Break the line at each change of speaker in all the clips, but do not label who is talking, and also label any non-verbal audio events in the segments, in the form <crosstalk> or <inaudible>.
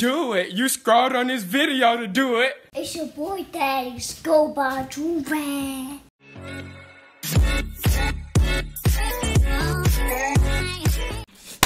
Do it. You scrolled on this video to do it.
It's your boy Daddy Scuba Juve.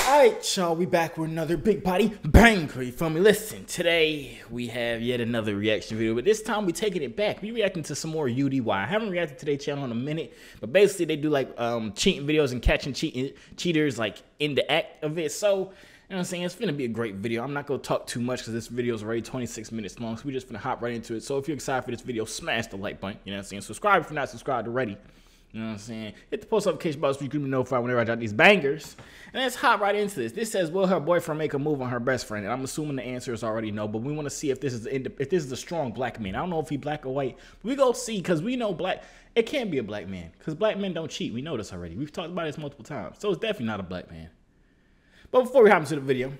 Alright, y'all, we back with another big body bang for you feel me? Listen, today we have yet another reaction video, but this time we're taking it back. We reacting to some more UDY. I haven't reacted to their channel in a minute, but basically they do like um, cheating videos and catching cheating cheaters like in the act of it. So, you know what I'm saying? It's gonna be a great video. I'm not gonna talk too much because this video is already 26 minutes long, so we're just gonna hop right into it. So if you're excited for this video, smash the like button, you know what I'm saying? Subscribe if you're not subscribed already. You know what I'm saying? Hit the post notification bell so you can be notified whenever I drop these bangers. And let's hop right into this. This says, "Will her boyfriend make a move on her best friend?" And I'm assuming the answer is already no, but we want to see if this is if this is a strong black man. I don't know if he black or white. We go see because we know black. It can't be a black man because black men don't cheat. We know this already. We've talked about this multiple times, so it's definitely not a black man. But before we hop into the video,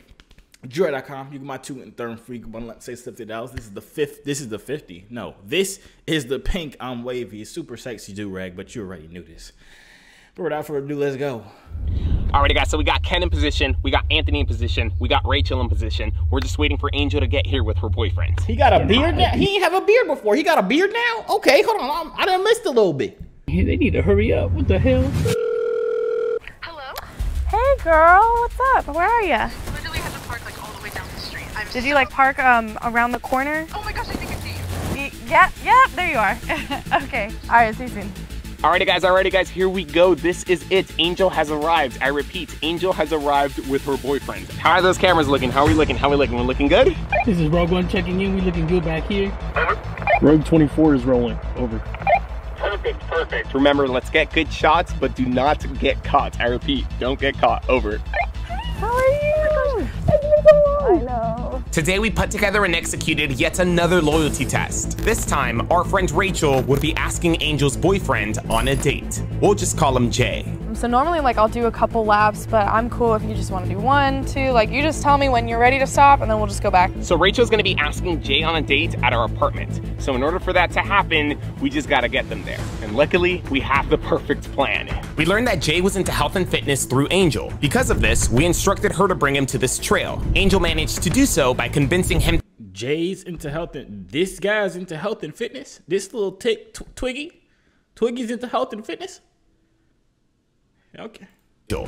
Joy.com, you get my two and third free coupon. Let's say fifty dollars. This is the fifth. This is the fifty. No, this is the pink. I'm wavy. It's super sexy do rag, but you already knew this. But without further ado, let's go.
Alrighty guys, so we got Ken in position, we got Anthony in position, we got Rachel in position. We're just waiting for Angel to get here with her boyfriend.
He got a beard now. He didn't have a beard before. He got a beard now. Okay, hold on. I'm, I done missed a little bit.
Hey, they need to hurry up. What the hell?
Hello?
Hey girl, what's up? Where are you?
Literally had to park like all the way down the street. I'm
Did you like park um around the corner?
Oh my gosh, I think I see you.
Y- yeah, yeah, there you are. <laughs> okay, all right, see you soon.
Alrighty guys, alrighty guys, here we go. This is it. Angel has arrived. I repeat, Angel has arrived with her boyfriend. How are those cameras looking? How are we looking? How are we looking? We're looking good?
This is Rogue One checking in. We looking good back here. Rogue 24 is rolling. Over.
Perfect, perfect. Remember, let's get good shots, but do not get caught. I repeat, don't get caught. Over.
How are you? I know.
Today we put together and executed yet another loyalty test. This time, our friend Rachel would be asking Angel's boyfriend on a date. We'll just call him Jay.
So normally like I'll do a couple laps, but I'm cool if you just want to do one, two. Like you just tell me when you're ready to stop, and then we'll just go back.
So Rachel's gonna be asking Jay on a date at our apartment. So in order for that to happen, we just gotta get them there. And luckily, we have the perfect plan.
We learned that Jay was into health and fitness through Angel. Because of this, we instructed her to bring him to this trail. Angel managed to do so by convincing him
Jay's into health and this guy's into health and fitness. This little tick tw- Twiggy, Twiggy's into health and fitness. Okay.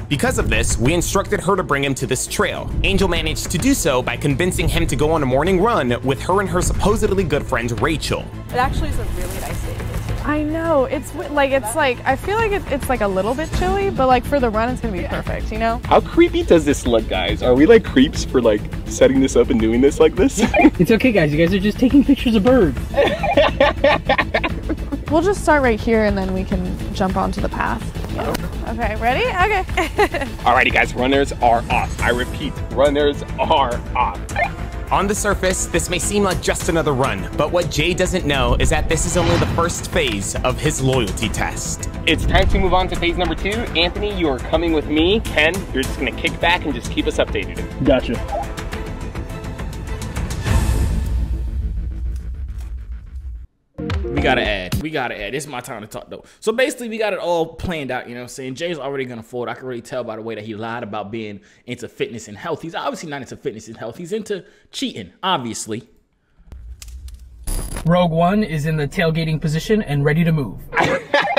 Because of this, we instructed her to bring him to this trail. Angel managed to do so by convincing him to go on a morning run with her and her supposedly good friend Rachel.
It actually is a really nice day. I know. It's like it's like I feel like it, it's like a little bit chilly, but like for the run, it's gonna be perfect. You know.
How creepy does this look, guys? Are we like creeps for like setting this up and doing this like this? <laughs>
It's okay, guys. You guys are just taking pictures of birds. <laughs>
We'll just start right here, and then we can jump onto the path. Okay. Ready? Okay. <laughs>
Alrighty guys, runners are off. I repeat, runners are off.
On the surface, this may seem like just another run, but what Jay doesn't know is that this is only the first phase of his loyalty test.
It's time to move on to phase number two. Anthony, you are coming with me. Ken, you're just gonna kick back and just keep us updated.
Gotcha.
We gotta add. We gotta add. This is my time to talk though. So basically, we got it all planned out. You know what I'm saying? Jay's already gonna fold. I can really tell by the way that he lied about being into fitness and health. He's obviously not into fitness and health. He's into cheating, obviously.
Rogue One is in the tailgating position and ready to move. <laughs>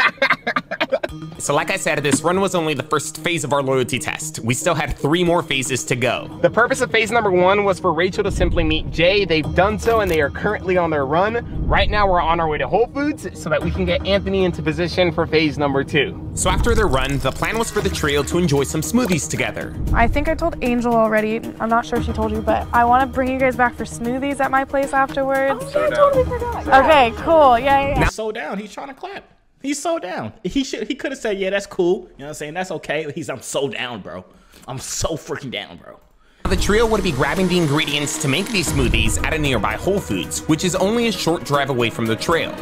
So like I said, this run was only the first phase of our loyalty test. We still had three more phases to go.
The purpose of phase number one was for Rachel to simply meet Jay. They've done so and they are currently on their run. Right now we're on our way to Whole Foods so that we can get Anthony into position for phase number two.
So after their run, the plan was for the trio to enjoy some smoothies together.
I think I told Angel already. I'm not sure if she told you, but I want to bring you guys back for smoothies at my place afterwards. Oh, yeah, I totally forgot. Okay, cool. Yeah, yeah, yeah.
He's so down. He's trying to clap. He's so down. He should. He could have said, "Yeah, that's cool." You know what I'm saying? That's okay. He's. I'm so down, bro. I'm so freaking down, bro.
The trio would be grabbing the ingredients to make these smoothies at a nearby Whole Foods, which is only a short drive away from the trail.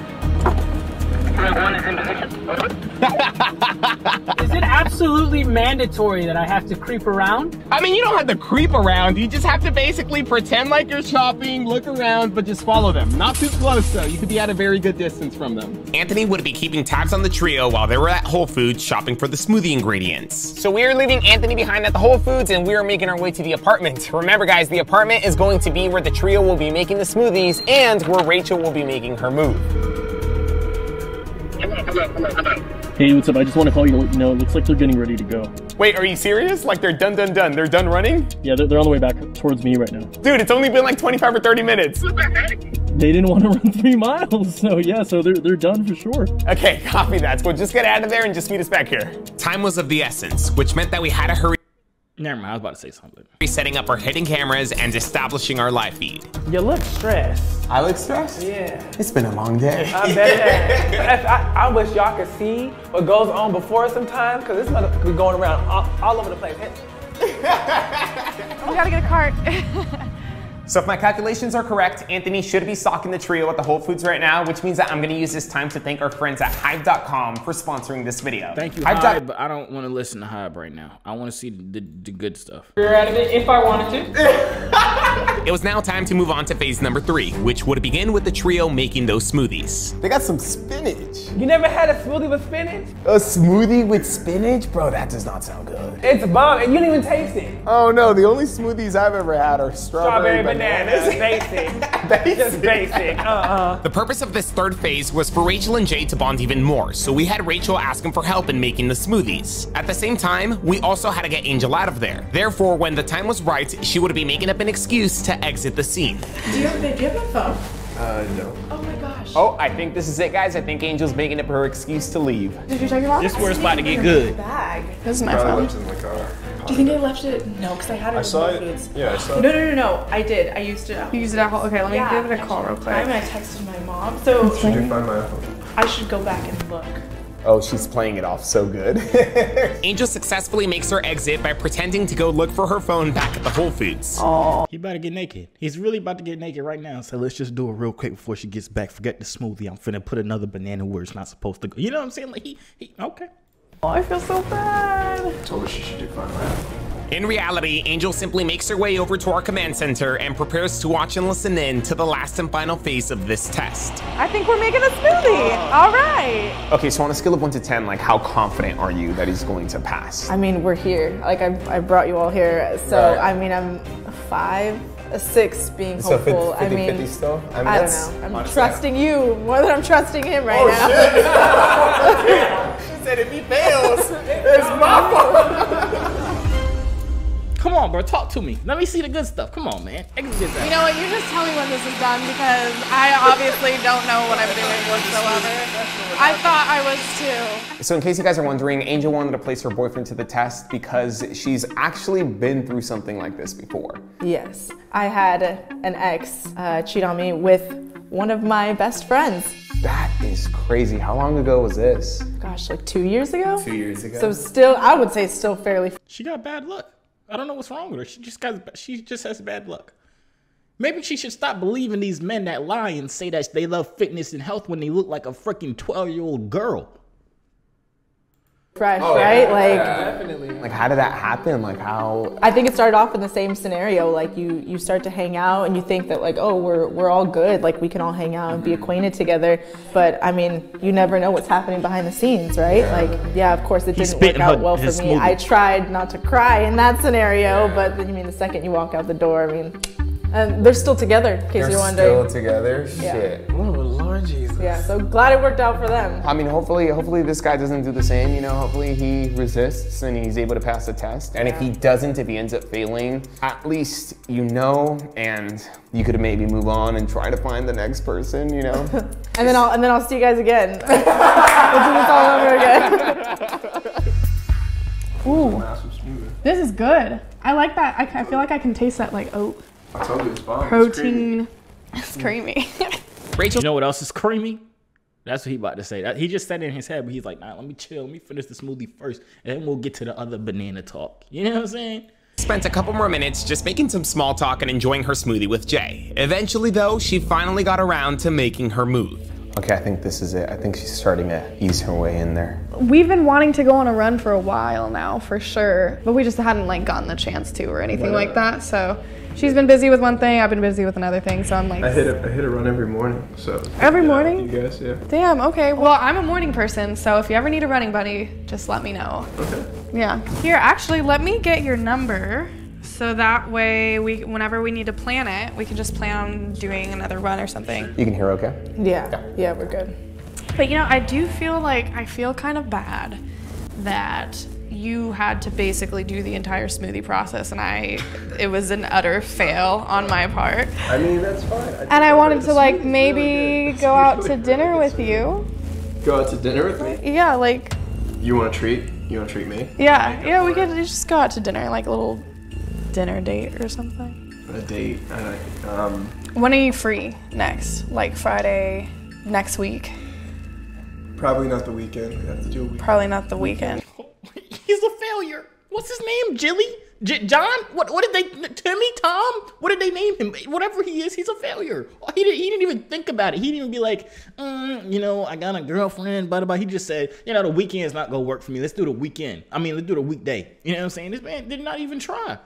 Rogue One is in position.
Is it absolutely mandatory that I have to creep around?
I mean, you don't have to creep around. You just have to basically pretend like you're shopping, look around, but just follow them. Not too close, though. You could be at a very good distance from them.
Anthony would be keeping tabs on the trio while they were at Whole Foods shopping for the smoothie ingredients.
So we are leaving Anthony behind at the Whole Foods and we are making our way to the apartment. <laughs> Remember guys, the apartment is going to be where the trio will be making the smoothies and where Rachel will be making her move.
Hey, what's up? I just want to call you to let you know it looks like they're getting ready to go.
Wait, are you serious? Like they're done, done, done. They're done running?
Yeah, they're, they're on the way back towards me right now.
Dude, it's only been like 25 or 30 minutes.
They didn't want to <laughs> run three miles, so yeah, so they're, they're done for sure.
Okay, copy that. So we'll just get out of there and just meet us back here.
Time was of the essence, which meant that we had to hurry
Never mind, I was about to say something.
setting up our hidden cameras and establishing our live feed.
You look stressed.
I look stressed?
Yeah.
It's been a long day.
I bet it has. <laughs> But if I, I wish y'all could see what goes on before sometimes, because this mother be going around all, all over the place. <laughs>
We gotta get a cart. <laughs>
So if my calculations are correct, Anthony should be stocking the trio at the Whole Foods right now, which means that I'm gonna use this time to thank our friends at Hive.com for sponsoring this video.
Thank you,
Hive.
Hybe, but I don't want to listen to Hive right now. I want to see the, the good stuff.
You're out of it if I wanted to. <laughs>
It was now time to move on to phase number three, which would begin with the trio making those smoothies.
They got some spinach.
You never had a smoothie with spinach?
A smoothie with spinach? Bro, that does not sound good.
It's bomb, and you didn't even taste it.
Oh no, the only smoothies I've ever had are strawberry,
Strawberry bananas, <laughs> basic. Just basic. Uh-uh.
The purpose of this third phase was for Rachel and Jay to bond even more, so we had Rachel ask him for help in making the smoothies. At the same time, we also had to get Angel out of there. Therefore, when the time was right, she would be making up an excuse to exit the scene.
Do you have, do you have my phone?
Uh, no.
Oh my gosh.
Oh, I think this is it, guys. I think Angel's making up her excuse to leave.
Did you check your box?
This is where it's about to get good.
Bag. This is my phone.
in the car.
Do you think I left it? No, because I had it
I
at
saw it.
Foods.
Yeah, I saw
No,
it.
no, no, no. I did. I used it.
You use it at home. Okay, let me give it a call real quick.
And I texted my mom, so
Did you find my iPhone?
I should go back and look.
Oh, she's playing it off so good. <laughs>
Angel successfully makes her exit by pretending to go look for her phone back at the Whole Foods.
Oh, he about to get naked. He's really about to get naked right now. So let's just do it real quick before she gets back. Forget the smoothie. I'm finna put another banana where it's not supposed to go. You know what I'm saying? Like he, he okay.
Oh, I feel so bad.
Told her she should do find my.
In reality, Angel simply makes her way over to our command center and prepares to watch and listen in to the last and final phase of this test.
I think we're making a smoothie. All right.
okay, so on a scale of 1 to 10, like how confident are you that he's going to pass?
I mean, we're here. Like I, I brought you all here, so
Right.
I mean, I'm five, a six, being
So
hopeful.
50,
I mean,
50 still? I, mean,
I don't know. I'm
honestly-
trusting you more than I'm trusting him right
Oh,
now. <laughs>
She said if he fails, it's my fault. <laughs>
Come on, bro. Talk to me. Let me see the good stuff. Come on, man. Exit this
You know what? You just tell me when this is done because I obviously don't know what I'm doing whatsoever. I thought I was too.
So in case you guys are wondering, Angel wanted to place her boyfriend to the test because she's actually been through something like this before.
yes, I had an ex uh, cheat on me with one of my best friends.
That is crazy. How long ago was this?
Gosh, like two years ago.
Two years ago.
So still, I would say still fairly.
She got bad luck. I don't know what's wrong with her. She just got she just has bad luck. Maybe she should stop believing these men that lie and say that they love fitness and health when they look like a freaking 12 year old girl.
Fresh,
Oh,
right?
yeah.
Like.
Definitely.
like how did that happen? Like how?
I think it started off in the same scenario. Like you, you start to hang out and you think that like, oh, we're we're all good. Like we can all hang out and be mm-hmm. acquainted together. But I mean, you never know what's happening behind the scenes, right? Like, yeah, of course it
He's
didn't work out well for me.
smoothie.
I tried not to cry in that scenario, but then you mean the second you walk out the door, I mean, and they're still together. In case you're wondering.
Still together.
Yeah.
Shit.
Oh, Lord Jesus.
yeah. So glad it worked out for them.
I mean, hopefully, hopefully this guy doesn't do the same. You know, hopefully he resists and he's able to pass the test. And if he doesn't, if he ends up failing, at least you know, and you could maybe move on and try to find the next person. You know. <laughs>
And then I'll and then I'll see you guys again. <laughs> we'll do this all over again.
Ooh,
Ass was smooth.
this is good. I like that. I, I feel like I can taste that like oat
I told you it's bomb.
Protein. <laughs> It's creamy. <laughs>
Rachel
You know what else is creamy? That's what he about to say. He just said it in his head, but he's like, nah, let me chill. Let me finish the smoothie first, and then we'll get to the other banana talk. You know what I'm saying?
spent a couple more minutes just making some small talk and enjoying her smoothie with Jay. Eventually, though, she finally got around to making her move.
Okay, I think this is it. I think she's starting to ease her way in there.
We've been wanting to go on a run for a while now, for sure, but we just hadn't like gotten the chance to or anything like that. So she's been busy with one thing, I've been busy with another thing. So I'm like,
I hit a, I hit a run every morning. So
Every
yeah,
morning?
You guys, yeah.
damn, okay. Well, I'm a morning person, so if you ever need a running buddy, just let me know.
Okay.
Yeah. Here, actually, let me get your number. So that way, we, whenever we need to plan it, we can just plan on doing another run or something.
You can hear okay?
Yeah, yeah, we're good.
But you know, I do feel like I feel kind of bad that you had to basically do the entire smoothie process and I it was an utter fail on my part.
I mean, that's fine. I
And I wanted to like maybe
really <laughs>
go out
It's
to
really,
dinner
really
with
good.
you.
Go out to dinner with me?
Yeah, like
You want a treat? You want to treat me?
yeah, yeah, we could just go out to dinner, like a little dinner date or something.
A date? Uh, um,
When are you free next? Like Friday next week?
probably not the weekend. We have to do a week.
Probably not the weekend. <laughs>
He's a failure. What's his name? Jilly? J- John? What? What did they? Timmy? Tom? What did they name him? Whatever he is, he's a failure. He didn't. He didn't even think about it. He didn't even be like, mm, you know, I got a girlfriend. Blah blah. He just said, you know, the weekend is not gonna work for me. Let's do the weekend. I mean, let's do the weekday. You know what I'm saying? This man did not even try.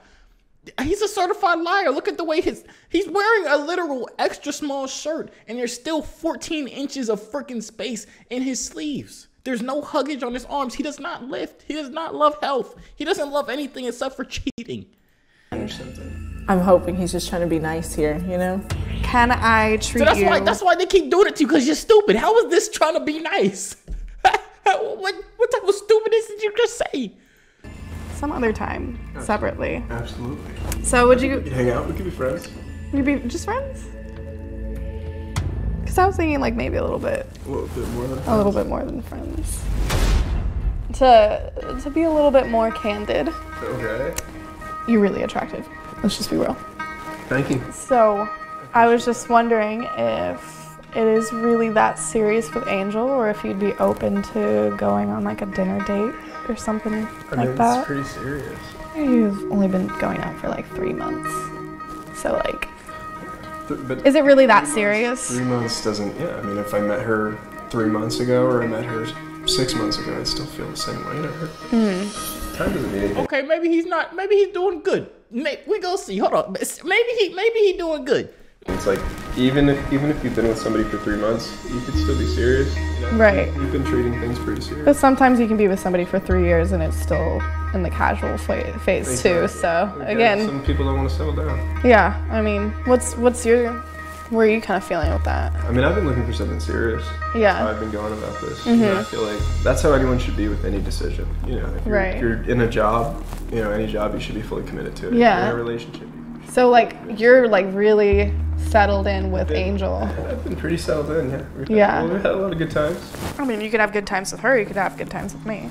He's a certified liar. Look at the way his he's wearing a literal extra small shirt, and there's still 14 inches of freaking space in his sleeves. There's no huggage on his arms. He does not lift. He does not love health. He doesn't love anything except for cheating.
I'm hoping he's just trying to be nice here, you know?
Can I treat
So that's
you?
why that's why they keep doing it to you because you're stupid. How is this trying to be nice? <laughs> what what type of stupidness did you just say?
Some other time, separately.
Absolutely.
So would
We
you
could hang out. We could be friends.
you be just friends? Because I was thinking like maybe a little bit,
A little bit more than
a little bit more than friends. To to be a little bit more candid,
Okay.
you're really attractive. Let's just be real.
Thank you.
So, I was just wondering if it is really that serious with Angel, or if you'd be open to going on like a dinner date or something
I
like
mean, it's
that.
pretty serious.
You've only been going out for like three months, so like,
Th- but
is it really that serious?
three months doesn't. Yeah. I mean, if I met her three months ago or I met her six months ago, I'd still feel the same way to her.
Hmm.
Time doesn't mean anything.
Okay, maybe he's not. Maybe he's doing good. May, we go see. Hold on. Maybe he maybe he doing good.
It's like even if even if you've been with somebody for three months, you could still be serious. you know?
Right.
You've been treating things pretty serious.
But sometimes you can be with somebody for three years and it's still in the casual phase too. So
Okay,
again,
some people don't want to settle down.
yeah. I mean, what's what's your where are you kind of feeling with that?
I mean, I've been looking for something serious.
Yeah.
That's how I've been going about this. You know, I mm-hmm. feel like that's how anyone should be with any decision. You know, if you're,
Right.
if you're in a job, you know, any job, you should be fully committed to it.
Yeah.
In a relationship.
So like you're like really settled in with Angel.
I've been pretty settled in, yeah. We've had,
Yeah.
well, we've had a lot of good times.
I mean, you could have good times with her. You could have good times with me.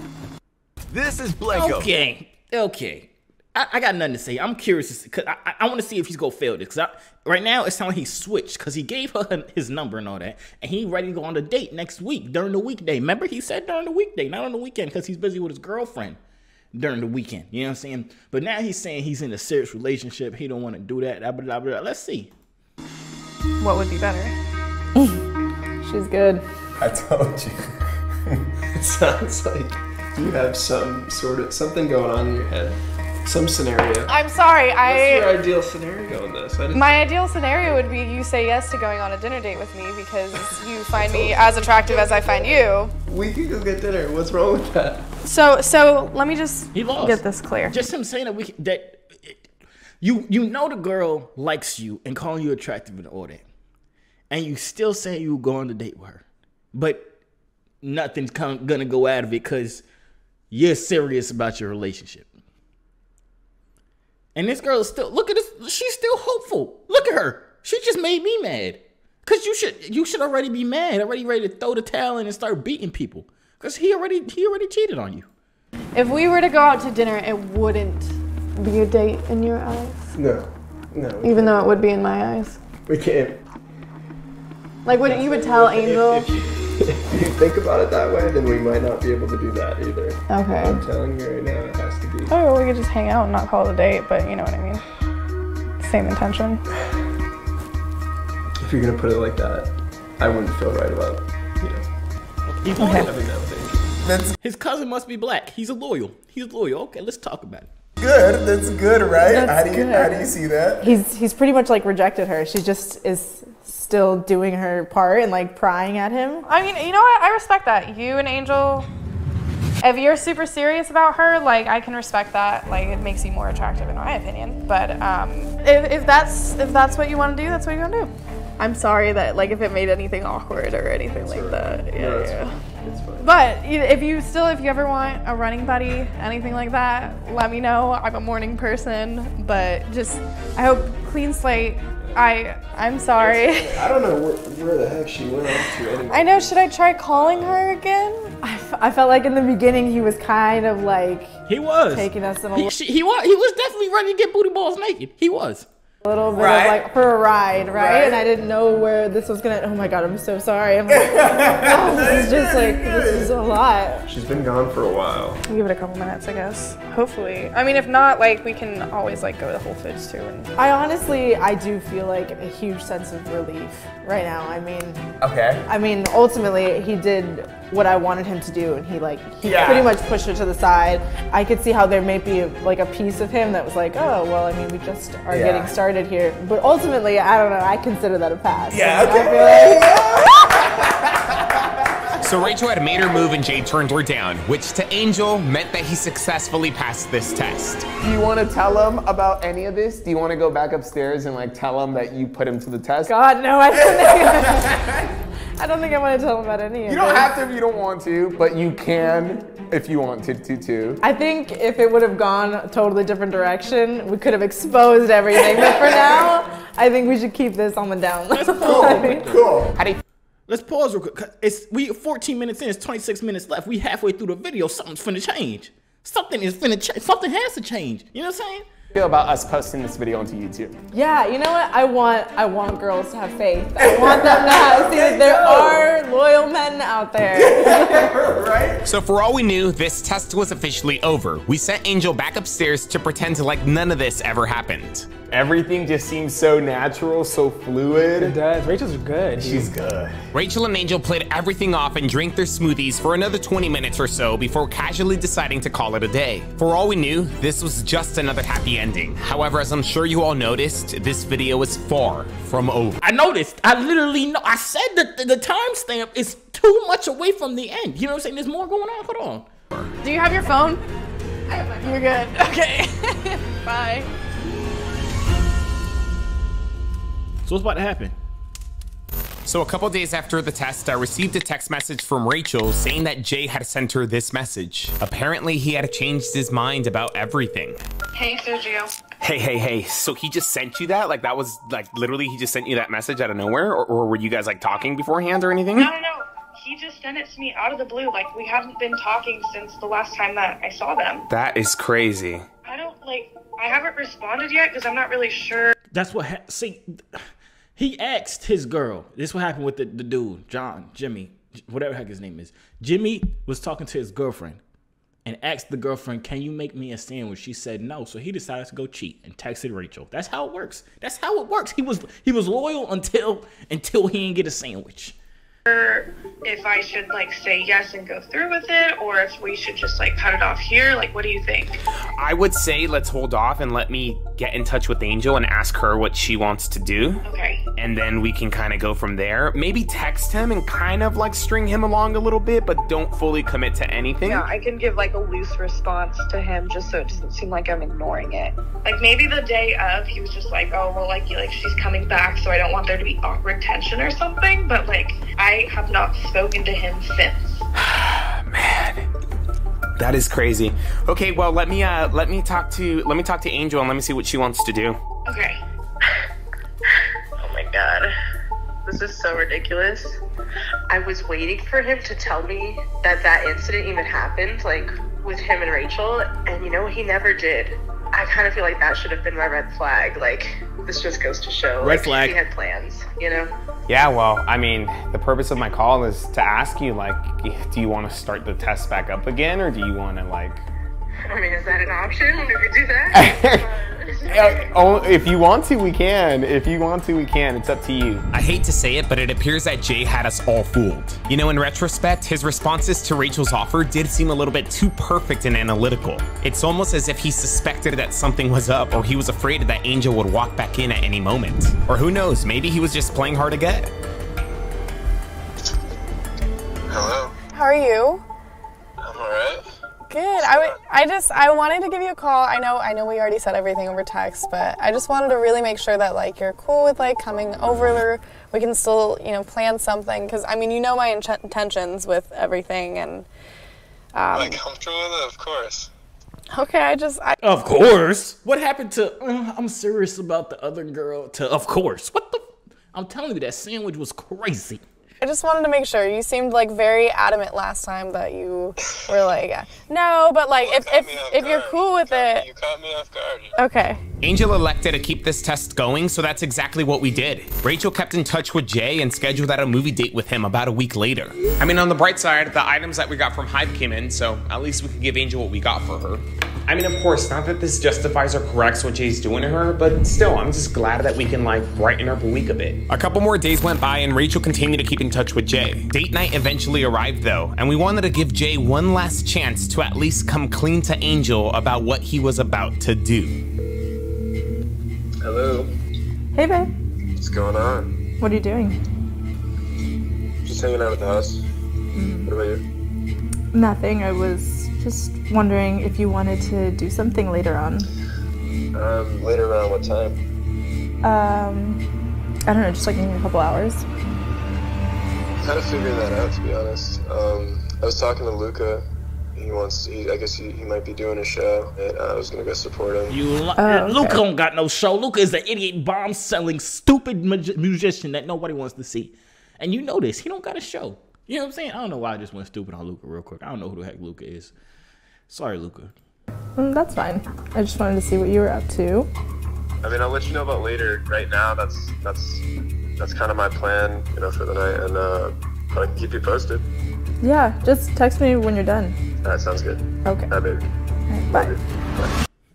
This is Blanco.
Okay, okay. I, I got nothing to say. I'm curious cause I, I, I want to see if he's gonna fail this. Cause I, right now it sounds like he switched because he gave her <laughs> his number and all that, and he ready to go on a date next week during the weekday. Remember he said during the weekday, not on the weekend, because he's busy with his girlfriend during the weekend. You know what I'm saying? But now he's saying he's in a serious relationship. He don't want to do that. Blah, blah, blah, blah. Let's see.
What would be better? <laughs>
She's good.
I told you. <laughs> it sounds like you have some sort of something going on in your head. Some scenario.
I'm sorry.
What's
I
your ideal scenario in this? I didn't,
my ideal scenario would be you say yes to going on a dinner date with me because you find me as attractive as I find you.
we could go get dinner. What's wrong with that?
So so let me just
He lost.
get this clear.
Just him saying that we that you you know the girl likes you and calling you attractive and all that, and you still say you go on a date with her, but nothing's come, gonna go out of it because you're serious about your relationship. And this girl is still look at this. She's still hopeful. Look at her. She just made me mad. Cause you should you should already be mad, already ready to throw the towel in and start beating people. Cause he already he already cheated on you.
If we were to go out to dinner, it wouldn't be a date in your eyes,
No, no. we
even though it would be in my eyes.
We can't.
Like what you would tell
If-
Angel.
If, you, if <laughs> you think about it that way, then we might not be able to do that either.
Okay.
I'm telling you right now, it has to be.
Oh, well, we could just hang out and not call it a date, but you know what I mean. Same intention.
If you're gonna put it like that, I wouldn't feel right about, you know,
He's
having
loyal.
that thing.
His cousin must be black. He's a loyal. He's loyal. Okay, let's talk about it.
Good. That's good, right?
That's
how do you
good.
how do you see that?
He's he's pretty much like rejected her. She just is still doing her part and like prying at him.
I mean, you know what? I respect that. You and Angel, if you're super serious about her, like I can respect that. Like it makes you more attractive, in my opinion. But um, if, if that's if that's what you want to do, that's what you want to do. I'm sorry that like if it made anything awkward or anything like that. Yeah,
No, it's
yeah.
Fine.
But if you still, if you ever want a running buddy, anything like that, let me know. I'm a morning person, but just I hope clean slate. I I'm sorry.
I don't know where, where the heck she went off to anyway.
I know. Should I try calling her again?
I, f- I felt like in the beginning he was kind of like
He was
taking us in a
He, she, he was. He was definitely ready to get booty balls naked. He was.
Little bit
Right.
of like for a ride, right?
Right.
And I didn't know where this was gonna. Oh my god, I'm so sorry. I'm like, <laughs> oh, this is just like this is a lot.
She's been gone for a while.
Give it a couple minutes, I guess. Hopefully. I mean, if not, like we can always like go to Whole Foods too. And
I honestly, I do feel like a huge sense of relief right now. I mean,
Okay.
I mean, ultimately, he did what I wanted him to do, and he like he
Yeah.
pretty much pushed her to the side. I could see how there may be like a piece of him that was like, oh, well, I mean, we just are
Yeah.
getting started here. But ultimately, I don't know. I consider that a pass.
Yeah,
I
okay.
feel like- <laughs>
So Rachel had made her move and Jay turned her down, which to Angel meant that he successfully passed this test.
Do you want to tell him about any of this? Do you want to go back upstairs and like tell him that you put him to the test?
God, no, I don't think. I <laughs> <laughs> don't think I want to tell him about any of it.
You don't
this.
have to if you don't want to, but you can if you want to, to, to.
I think if it would have gone a totally different direction, we could have exposed everything. But for now, I think we should keep this on the down low. <laughs>
Cool.
How do you
Let's pause real quick. It's we 14 minutes in. It's 26 minutes left. We halfway through the video. Something's finna change. Something is finna change. Something has to change. You know what I'm saying?
Feel about us posting this video onto YouTube?
Yeah, you know what? I want I want girls to have faith. I want them to have, see that there are loyal men out there. <laughs>
right?
So for all we knew, this test was officially over. We sent Angel back upstairs to pretend like none of this ever happened.
Everything just seems so natural, so
It
fluid.
does. Rachel's good.
She's good.
Rachel and Angel played everything off and drank their smoothies for another 20 minutes or so before casually deciding to call it a day. For all we knew, this was just another happy ending. However, as I'm sure you all noticed, this video is far from over.
I noticed. I literally know. I said that the, the timestamp is too much away from the end. You know what I'm saying? There's more going on. Hold on.
Do you have your phone? I have my phone. You're good. <laughs> Okay. <laughs> Bye.
So what's about to happen?
So a couple days after the test, I received a text message from Rachel saying that Jay had sent her this message. Apparently, he had changed his mind about everything.
Hey, Sergio.
Hey, hey, hey. So he just sent you that? Like that was like literally he just sent you that message out of nowhere? Or, or were you guys like talking beforehand or anything?
No, no, no. He just sent it to me out of the blue. Like, we haven't been talking since the last time that I saw them.
That is crazy.
I don't, like, I haven't responded yet because I'm not really sure.
That's what. Ha- see, he asked his girl. This what happened with the, the dude, John, Jimmy, whatever heck his name is. Jimmy was talking to his girlfriend and asked the girlfriend, "Can you make me a sandwich?" She said no, so he decided to go cheat and texted Rachel. That's how it works. That's how it works. He was he was loyal until until he didn't get a sandwich.
If I should like say yes and go through with it, or if we should just like cut it off here. Like, what do you think?
I would say let's hold off and let me get in touch with Angel and ask her what she wants to do.
Okay.
And then we can kind of go from there. Maybe text him and kind of like string him along a little bit, but don't fully commit to anything.
Yeah, I can give like a loose response to him just so it doesn't seem like I'm ignoring it. Like maybe the day of, he was just like, "Oh, well, like, you like she's coming back, so I don't want there to be awkward tension or something." But like, I have not spoken to him since. <sighs>
Man, that is crazy. Okay, well let me uh let me talk to let me talk to Angel and let me see what she wants to do.
Okay. <sighs> oh my god. This is so ridiculous. I was waiting for him to tell me that that incident even happened, like with him and Rachel, and you know, he never did. I kind of feel like that should have been my red flag. Like, this just goes to show
Red
like,
flag.
he had plans, you know?
Yeah, well, I mean, the purpose of my call is to ask you like do you want to start the test back up again or do you want to like
I mean, is that an option? We could do that. <laughs>
Uh, oh, if you want to, we can. If you want to, we can. It's up to you.
I hate to say it, but it appears that Jay had us all fooled. You know, in retrospect, his responses to Rachel's offer did seem a little bit too perfect and analytical. It's almost as if he suspected that something was up or he was afraid that Angel would walk back in at any moment. Or who knows, maybe he was just playing hard to get.
Hello.
How are you?
I'm alright.
Good. I, w- I just I wanted to give you a call. I know I know we already said everything over text, but I just wanted to really make sure that like you're cool with like coming over. We can still you know plan something because I mean you know my int- intentions with everything and.
Am I
Um,
comfortable with it? Of course.
okay, I just I,
Of course. What happened to uh, I'm serious about the other girl to of course. What the I'm telling you that sandwich was crazy.
I just wanted to make sure. You seemed like very adamant last time that you were like, <laughs> no, but like if if, if you're cool with it.
You caught me off guard.
Okay.
Angel elected to keep this test going, so that's exactly what we did. Rachel kept in touch with Jay and scheduled out a movie date with him about a week later. I mean, on the bright side, the items that we got from Hive came in, so at least we could give Angel what we got for her. I mean, of course, not that this justifies or corrects what Jay's doing to her, but still, I'm just glad that we can, like, brighten her week a bit. A couple more days went by, and Rachel continued to keep in touch with Jay. Date night eventually arrived, though, and we wanted to give Jay one last chance to at least come clean to Angel about what he was about to do.
Hello.
Hey, babe.
What's going on?
What are you doing?
Just hanging out at the house. What about you?
Nothing. I was just wondering if you wanted to do something later on.
Um, later around what time?
Um, I don't know, just like in a couple hours.
Kind of figuring that out, to be honest. Um, I was talking to Luca. He wants. He, I guess he, he might be doing a show, and uh, I was gonna go support him.
You li-
Oh, okay.
Luca don't got no show. Luca is an idiot bomb selling stupid magi- musician that nobody wants to see. And you know this. He don't got a show. You know what I'm saying? I don't know why I just went stupid on Luca real quick. I don't know who the heck Luca is. Sorry, Luca.
Mm, that's fine. I just wanted to see what you were up to.
I mean, I'll let you know about later. Right now, that's that's that's kind of my plan, you know, for the night, and uh, I can keep you posted.
Yeah, just text me when you're done.
That sounds good.
Okay.
Bye, baby.
Bye.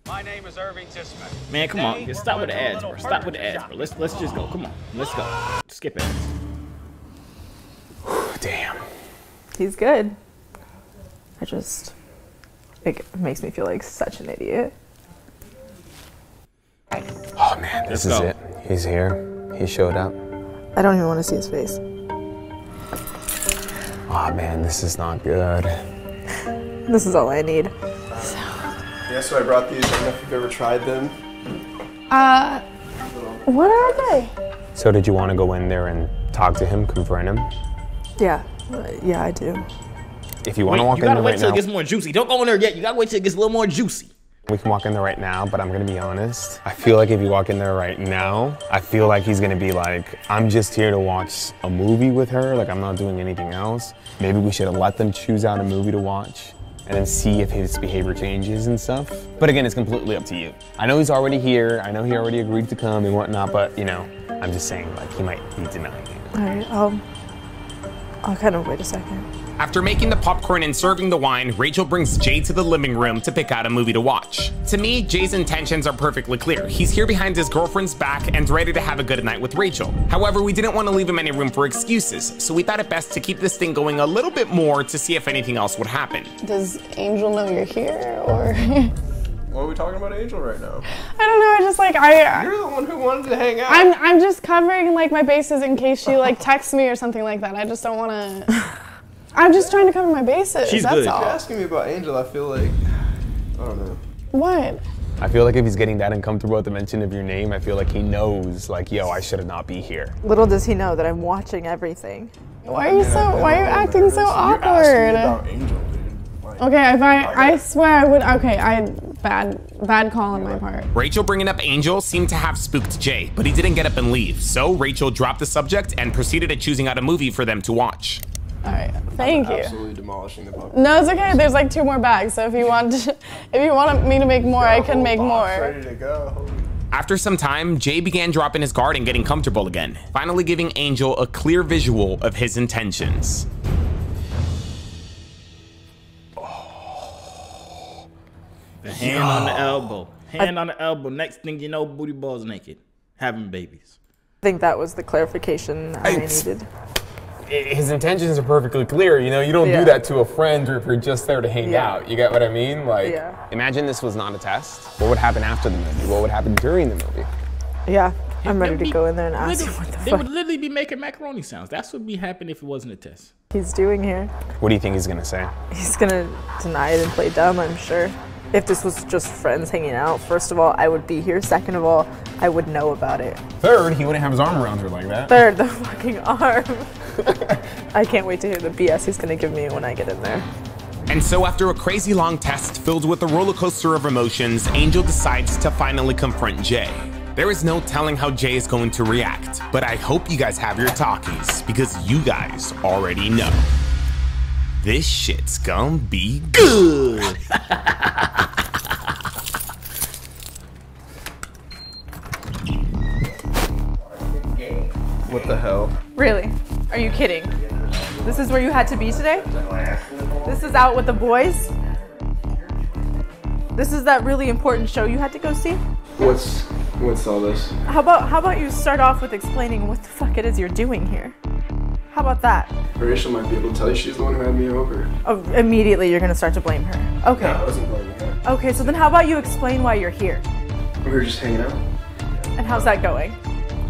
My name is Irving Tisman.
Man, come on. Just stop with the ads, bro. Stop with the ads, bro. Let's let's just go. Come on. Let's go. Skip ads.
Damn.
He's good. I just. It makes me feel like such an idiot.
Oh man, this
Let's
is
go.
it. He's here. He showed up.
I don't even want to see his face.
Oh man, this is not good.
This is all I need.
Yeah, so I brought these. I don't know if you've ever tried them.
Uh, what are they?
So did you want to go in there and talk to him, confront him?
Yeah, uh, yeah, I do.
If you want to
Wait,
walk
you
in
gotta wait till it gets more juicy. Don't go in there yet. You gotta wait till it gets a little more juicy.
We can walk in there right now. But I'm gonna be honest. I feel like if you walk in there right now, I feel like he's gonna be like, "I'm just here to watch a movie with her. Like I'm not doing anything else." Maybe we should let them choose out a movie to watch. And then see if his behavior changes and stuff. But again, it's completely up to you. I know he's already here. I know he already agreed to come and whatnot. But you know, I'm just saying, like he might be denying it.
All right, um, I'll kind of wait a second.
After making the popcorn and serving the wine, Rachel brings Jay to the living room to pick out a movie to watch. To me, Jay's intentions are perfectly clear. He's here behind his girlfriend's back and ready to have a good night with Rachel. However, we didn't want to leave him any room for excuses, so we thought it best to keep this thing going a little bit more to see if anything else would happen.
Does Angel know you're here, or? <laughs>
Why are we talking about Angel right now?
I don't know. I just like I.
You're the one who wanted to hang out.
I'm I'm just covering like my bases in case she like <laughs> texts me or something like that. I just don't want to. <laughs> I'm just trying to cover my bases. that's
If
all.
you're asking me about Angel, I feel like I don't know.
What?
I feel like if he's getting that uncomfortable at the mention of your name, I feel like he knows, like, yo, I should have not be here.
Little does he know that I'm watching everything.
Why are you so? Why are you acting so awkward? Okay, if I I swear I would. Okay, I bad bad call on my part.
Rachel bringing up Angel seemed to have spooked Jay, but he didn't get up and leave, so Rachel dropped the subject and proceeded to choosing out a movie for them to watch.
All right, thank you.
Absolutely demolishing the popcorn.
No, it's okay. There's like two more bags, so if you want, to, <laughs> if you want me to make more, I can make more.
Ready to go.
After some time, Jay began dropping his guard and getting comfortable again, finally giving Angel a clear visual of his intentions.
The hand on the elbow. Hand on the elbow. Next thing you know, booty balls naked, having babies.
I think that was the clarification I
It's-
needed.
His intentions are perfectly clear. You know, you don't
Yeah.
do that to a friend or if you're just there to hang
Yeah.
out. You get what I mean? Like,
Yeah.
imagine this was not a test. What would happen after the movie? What would happen during the movie?
Yeah, I'm ready to go in there and ask him what the
they
fuck
would literally be making macaroni sounds. That's what would be happening if it wasn't a test.
he's doing here.
What do you think he's gonna say?
He's gonna deny it and play dumb, I'm sure. If this was just friends hanging out, first of all, I would be here. Second of all, I would know about it.
Third, he wouldn't have his arm around her like that.
Third, the fucking arm. <laughs> I can't wait to hear the BS he's gonna give me when I get in there.
And so, after a crazy long test filled with a roller coaster of emotions, Angel decides to finally confront Jay. There is no telling how Jay is going to react, but I hope you guys have your talkies because you guys already know. This shit's gonna be good.
What the hell?
Really? Are you kidding? This is where you had to be today? This is out with the boys? This is that really important show you had to go see?
What's what's all this?
How about how about you start off with explaining what the fuck it is you're doing here? How about that?
Rachel might be able to tell you she's the one who had me over.
Oh, immediately you're gonna start to blame her. Okay.
No, I wasn't blaming her.
Okay, so then how about you explain why you're here?
We were just hanging out.
And how's that going?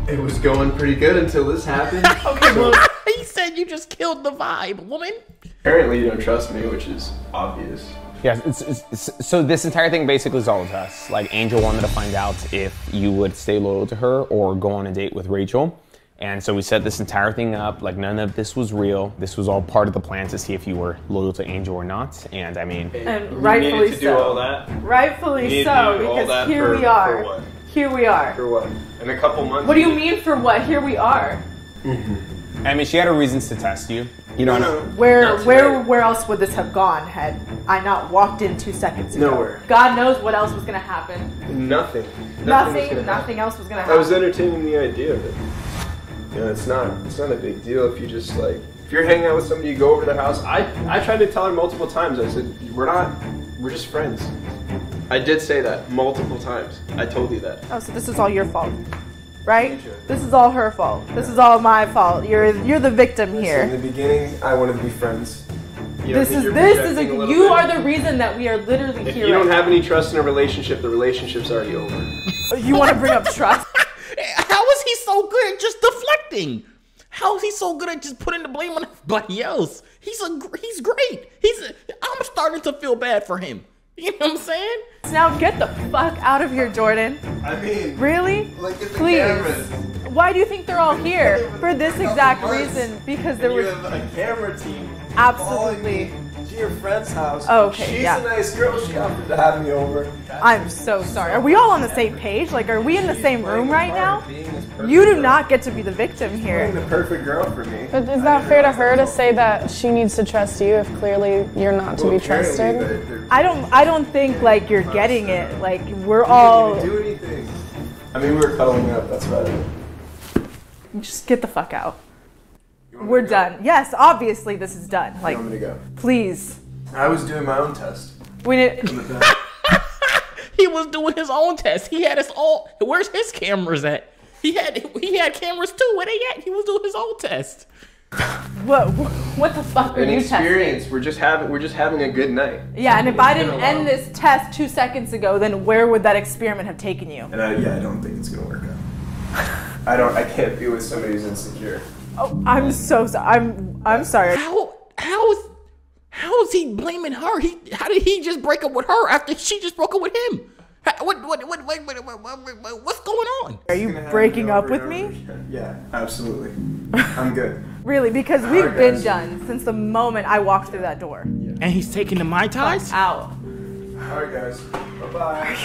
It was going pretty good until this happened. <laughs>
Okay, well, <laughs> he said you just killed the vibe, woman.
Apparently you don't trust me, which is obvious.
Yeah, it's, it's, it's, so this entire thing basically is all a test. Like, Angel wanted to find out if you would stay loyal to her or go on a date with Rachel. And so we set this entire thing up. Like, none of this was real. This was all part of the plan to see if you were loyal to Angel or not. And I mean,
And rightfully
needed to do
so.
all that?
Rightfully
needed
so,
to all
because
that
here
for-
we
for
are.
what?
Here we are.
For what? In a couple months.
What do you mean for what? Here we are.
I mean, she had her reasons to test you. You don't know.
Where where where else would this have gone had I not walked in two seconds ago?
Nowhere.
God knows what else was gonna happen.
Nothing.
Nothing.
was gonna
Nothing,
happen.
else was gonna happen.
I was entertaining the idea of it. You know, it's not it's not a big deal if you just like if you're hanging out with somebody, you go over to their house. I I tried to tell her multiple times. I said we're not we're just friends. I did say that multiple times. I told you that.
Oh, so this is all your fault, right? This is all her fault. This is all my fault. You're you're the victim here.
In the beginning, I wanted to be friends. You know,
This
think
is this is
projecting
a, you
bit.
are the reason that we are literally
If
here.
you don't
right
have any trust in a relationship, the relationship's already over.
you want to bring up trust?
How is he so good at just deflecting? How is he so good at just putting the blame on everybody else? He's a he's great. He's a, I'm starting to feel bad for him. You know what I'm saying?
Now get the fuck out of here, Jordan.
I mean,
Really?
look at the
Please.
cameras.
Why do you think they're all here? For this exact reason. Because there was
a camera team
absolutely.
following me to your friend's house.
Okay,
She's
yeah.
a nice girl. She offered to have me over.
I'm so sorry. Are we all on the same page? Like, are we in the same room right now? You do not get to be the victim
Being
here.
the perfect girl for me.
But is that fair to her to say that she needs to trust you if clearly you're not to
Well,
be trusted?
they're- they're-
I don't. I don't think like you're getting it. Like we're
We
all.
didn't even do anything. I mean, we were cuddling up. That's about it.
Just get the fuck out. We're done. Yes, obviously this is done. Like,
You want me to go?
please.
I was doing my own test.
We need. <laughs>
He was doing his own test. He had his all. Where's his cameras at? He had he had cameras too. Where they at? He was doing his own test.
What? What the fuck are
An
you testing?
experience. We're just having. We're just having a good night.
Yeah, and if I didn't end this test two seconds ago, then where would that experiment have taken you?
And I, yeah, I don't think it's gonna work out. I don't. I can't be with somebody who's insecure.
Oh, I'm so sorry. I'm. I'm sorry.
How how is how is he blaming her? He how did he just break up with her after she just broke up with him? How- What what what what, what, what, what, what what's going on?
Are you breaking up with me?
Yeah, absolutely. <laughs> I'm good.
Really? Because we've
right,
been
guys.
done since the moment I walked through that door.
And he's taking the mai tais.
Out.
All right, guys. Bye bye.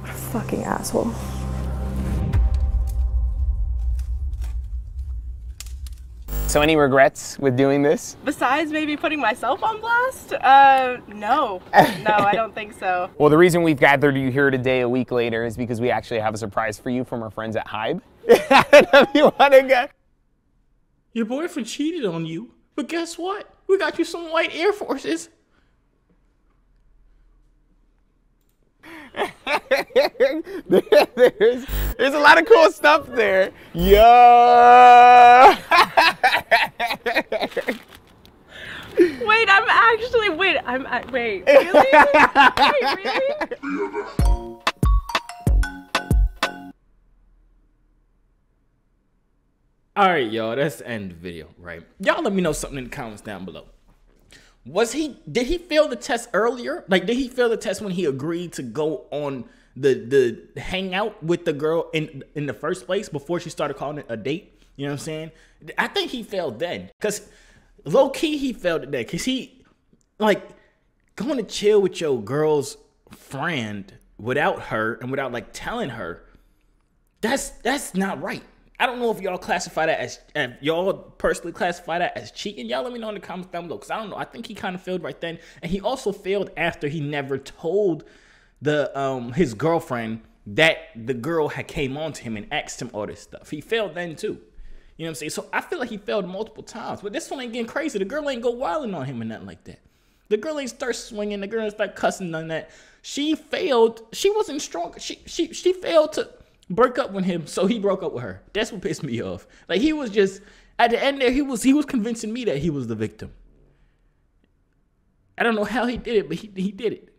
What a fucking asshole.
So, any regrets with doing this?
Besides maybe putting myself on blast? Uh, no. <laughs> No, I don't think so.
Well, the reason we've gathered you here today, a week later, is because we actually have a surprise for you from our friends at Hive. <laughs> if you want to go.
Your boyfriend cheated on you, but guess what? We got you some white Air Forces. <laughs>
there's, there's a lot of cool stuff there. Yeah.
Wait, I'm actually wait. I'm uh, wait. <laughs> Really? wait, really?
All right, y'all. That's the end of the video, right? Y'all let me know something in the comments down below. Was he? Did he fail the test earlier? Like, did he fail the test when he agreed to go on the the hangout with the girl in in the first place before she started calling it a date? You know what I'm saying? I think he failed then, cause low key he failed at that, cause he like going to chill with your girl's friend without her and without like telling her. That's that's not right. I don't know if y'all classify that as if y'all personally classify that as cheating. Y'all let me know in the comments down below. Cause I don't know. I think he kind of failed right then. And he also failed after he never told the um his girlfriend that the girl had came on to him and asked him all this stuff. He failed then too. You know what I'm saying? So I feel like he failed multiple times. But this one ain't getting crazy. The girl ain't go wilding on him or nothing like that. The girl ain't start swinging. The girl ain't start cussing on that. She failed. She wasn't strong. She she she failed to break up with him, so he broke up with her. That's what pissed me off. Like he was just at the end there, he was he was convincing me that he was the victim. I don't know how he did it, but he he did it.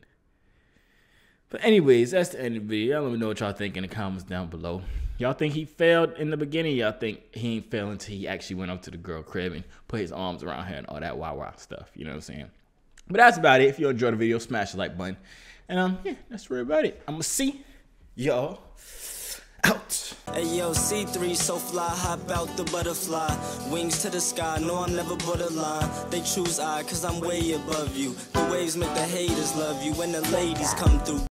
But anyways, that's the end of the video. Let me know what y'all think in the comments down below. Y'all think he failed in the beginning? Y'all think he ain't failed until he actually went up to the girl crib and put his arms around her and all that wow wow stuff. You know what I'm saying? But that's about it. If you enjoyed the video, smash the like button. And um, yeah, that's really about it. I'ma see y'all out.
Hey yo, C3 so fly, hop out the butterfly. Wings to the sky, no, I'm never borderline. They choose I, cause I'm way above you. The waves make the haters love you when the ladies come through.